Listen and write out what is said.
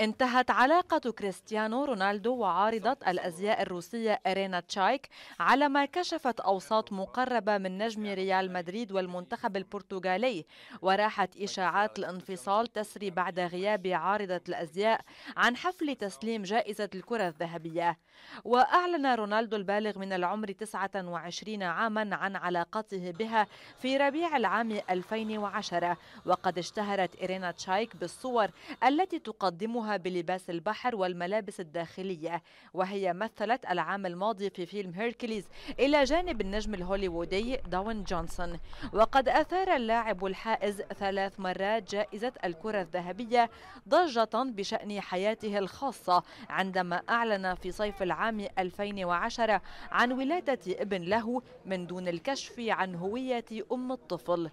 انتهت علاقة كريستيانو رونالدو وعارضة الأزياء الروسية إرينا تشايك على ما كشفت أوساط مقربة من نجم ريال مدريد والمنتخب البرتغالي وراحت إشاعات الانفصال تسري بعد غياب عارضة الأزياء عن حفل تسليم جائزة الكرة الذهبية. وأعلن رونالدو البالغ من العمر 29 عاما عن علاقته بها في ربيع العام 2010 وقد اشتهرت إيرينا شايك بالصور التي تقدمها بلباس البحر والملابس الداخلية وهي مثلت العام الماضي في فيلم هيركليز إلى جانب النجم الهوليوودي دواين جونسون. وقد أثار اللاعب الحائز ثلاث مرات جائزة الكرة الذهبية ضجة بشأن حياته الخاصة عندما أعلن في صيف العام 2010 عن ولادة ابن له من دون الكشف عن هوية أم الطفل.